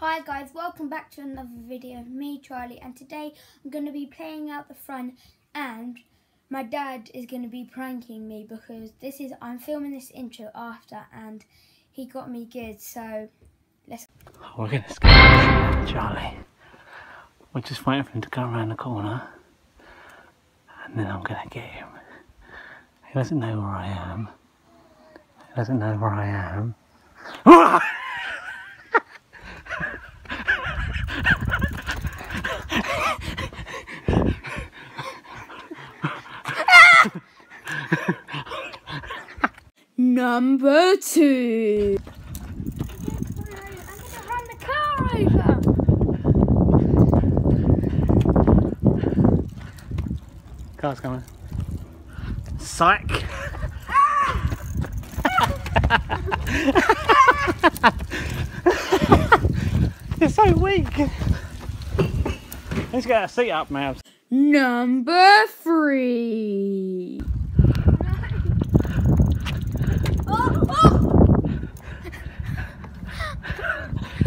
Hi guys, welcome back to another video. Me, Charlie, and today I'm going to be playing out the front and my dad is going to be pranking me because this is I'm filming this intro after and he got me good, so let's... Oh, we're going to scare Charlie. We're just waiting for him to go around the corner and then I'm going to get him. He doesn't know where I am. He doesn't know where I am. Ah! Number two. Car's coming. Psych! You're so weak! Let's get a seat up, Mavs. Number three.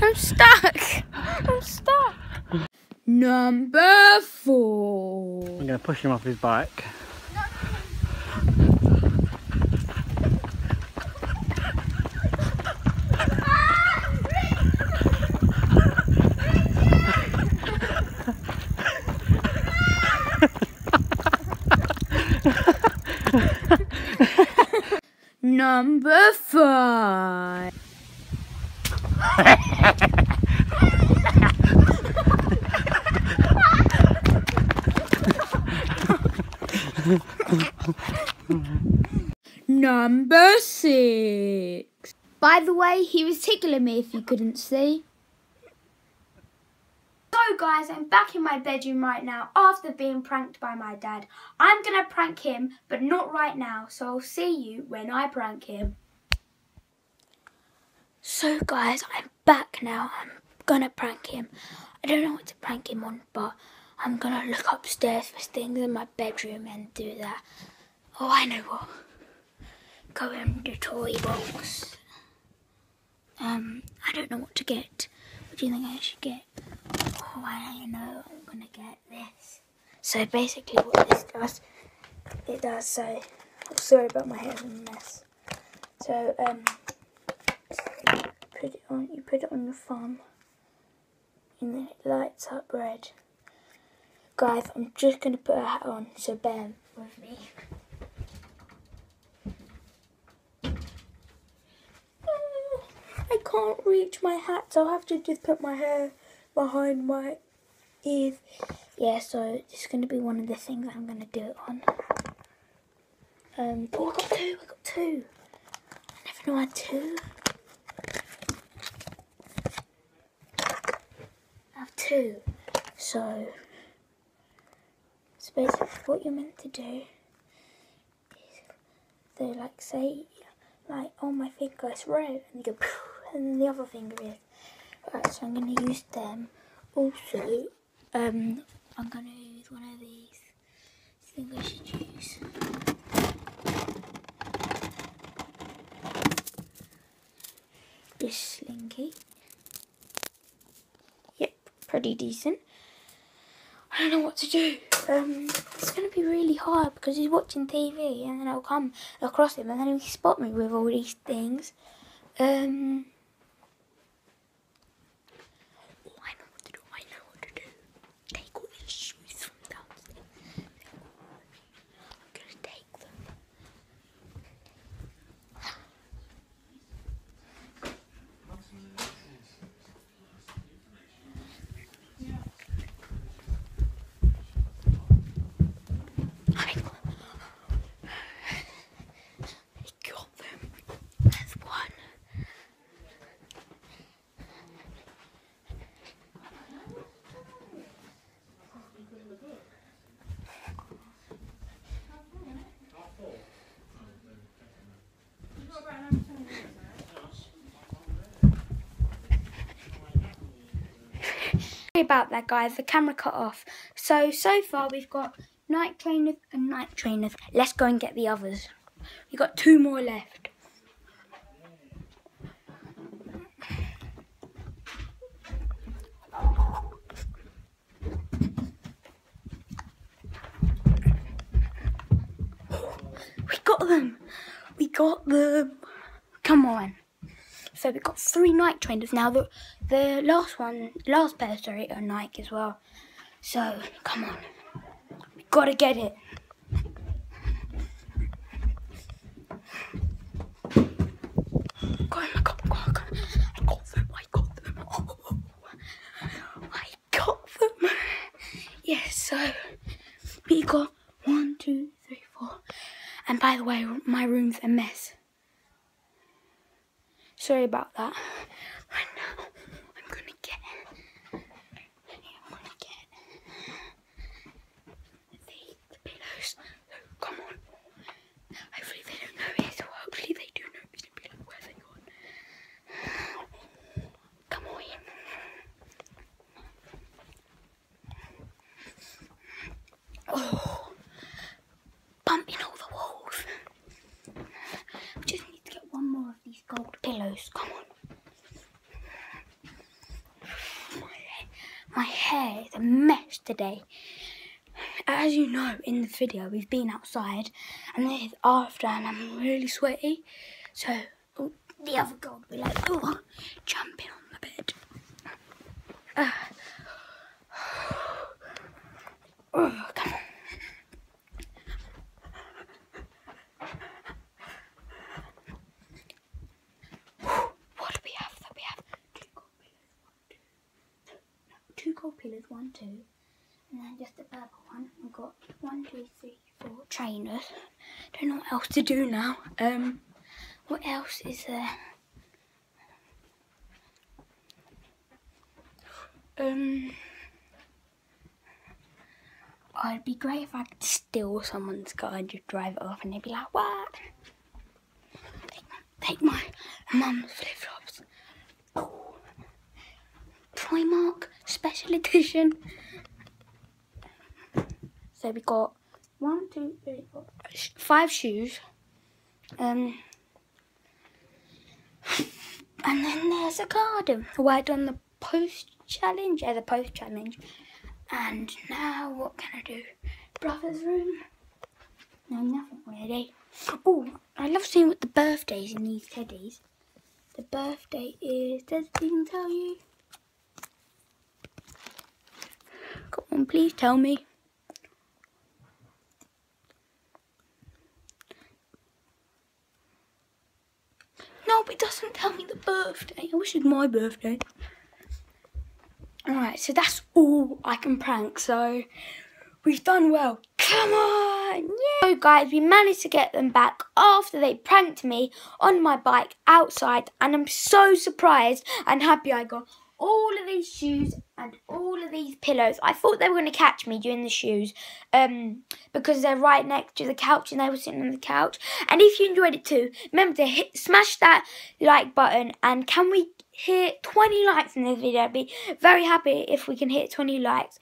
I'm stuck. I'm stuck. Number four. I'm going to push him off his bike. Number five. Number six. By the way, he was tickling me if you couldn't see. So guys, I'm back in my bedroom right now after being pranked by my dad. I'm going to prank him, but not right now, so I'll see you when I prank him. So guys, I'm back now. I'm going to prank him. I don't know what to prank him on, but I'm to look upstairs for things in my bedroom and do that. Oh, I know what. Go in the toy box. Um, I don't know what to get. What do you think I should get? Oh, I know. I'm gonna get this. So basically, what this does, it does. So, oh, sorry about my hair in a mess. So, um, put it on. You put it on your thumb, and then it lights up red. Guys, I'm just gonna put a hat on. So bear with me. I can't reach my hat, so I'll have to just put my hair behind my ears. Yeah, so this is going to be one of the things I'm going to do it on. Um, oh, I got two, I got two. I never know I had two. I have two. So, basically what you're meant to do is, they like say, like, oh my finger is red, and you go, and then the other finger is. Right, so I'm going to use them. Also, um, I'm going to use one of these. I think I should use. This slinky. Yep, pretty decent. I don't know what to do. Um, it's going to be really hard because he's watching TV and then I'll come across him and then he'll spot me with all these things. Um, Sorry about that, guys. The camera cut off. So, so far we've got Nike Trainers and Nike Trainers. Let's go and get the others. We've got two more left. We got them! We got them! Come on. So we've got three Nike trainers now. The the last one, last pair, sorry, are Nike as well. So come on, we gotta get it. I got them, I got them. Oh, I got them. Yes, so we got one, two, three, four. And by the way, my room's a mess. Sorry about that. Right now, I'm gonna get. I'm gonna get the, the pillows. So come on. Hopefully they don't know it. Or hopefully they do know it's a pillow. Where they gone? Come on. Oh, bumping all the walls. Just need to get one more of these pillows. Come on. My hair, is a mess today. As you know in the video, we've been outside and this is after and I'm really sweaty. So oh, the other will be like, oh, jumping on the bed. Uh, oh, come on. What do we have? So we have two gold pillars, one, two, and then just a purple one. I've got one, two, three, four trainers. Don't know what else to do now. Um, what else is there? Um, it'd be great if I could steal someone's car and just drive it off, and they'd be like, "What?" Take, take my mum's flip flops. Primark special edition. So we got one, two, three, four, five shoes. Um, and then there's a garden. Where I done the post challenge, yeah, the post challenge. And now what can I do? Brother's room. No, nothing really. Oh, I love seeing what the birthdays in these teddies. The birthday is. Does it even tell you? On, please tell me. No, but it doesn't tell me the birthday. I wish it was my birthday. Alright, so that's all I can prank. So we've done well. Come on! Yeah! So guys, we managed to get them back after they pranked me on my bike outside. And I'm so surprised and happy I got all of these shoes and all of these pillows. I thought they were going to catch me doing the shoes um, because they're right next to the couch and they were sitting on the couch. And if you enjoyed it too, remember to hit smash that like button. And can we hit 20 likes in this video? I'd be very happy if we can hit 20 likes.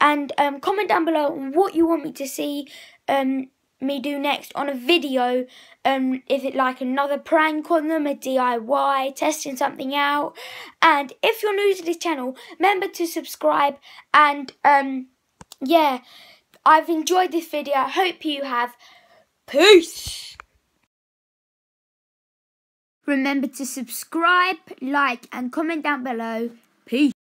And um, comment down below what you want me to see um, me do next on a video. Um, is it like another prank on them, a DIY, testing something out? And if you're new to this channel, remember to subscribe. And um, yeah, I've enjoyed this video. I hope you have. Peace. Remember to subscribe, like, and comment down below. Peace.